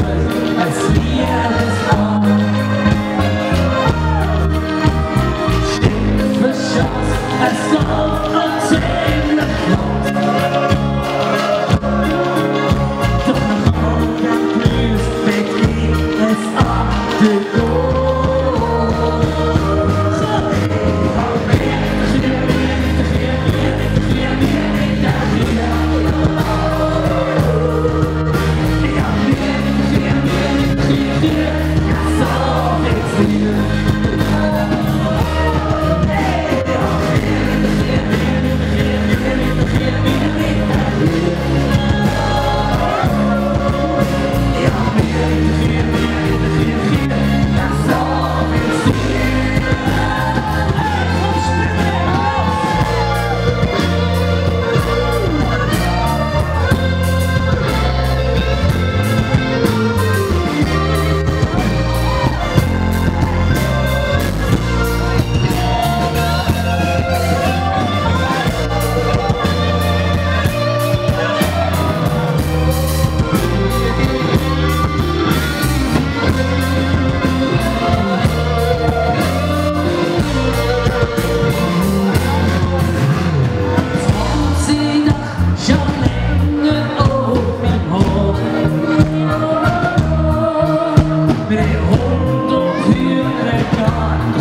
수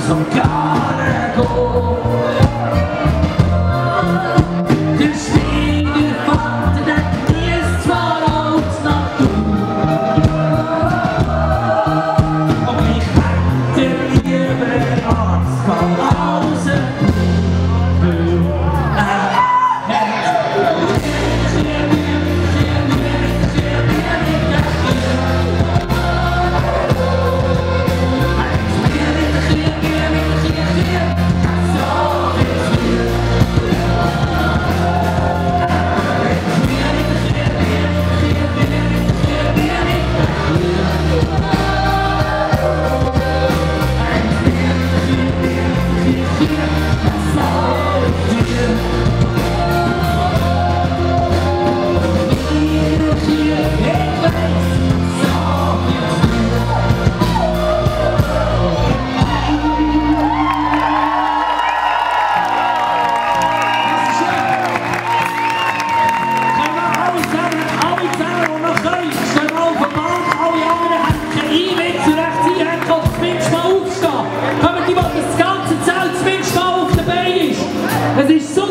some god echo Because he so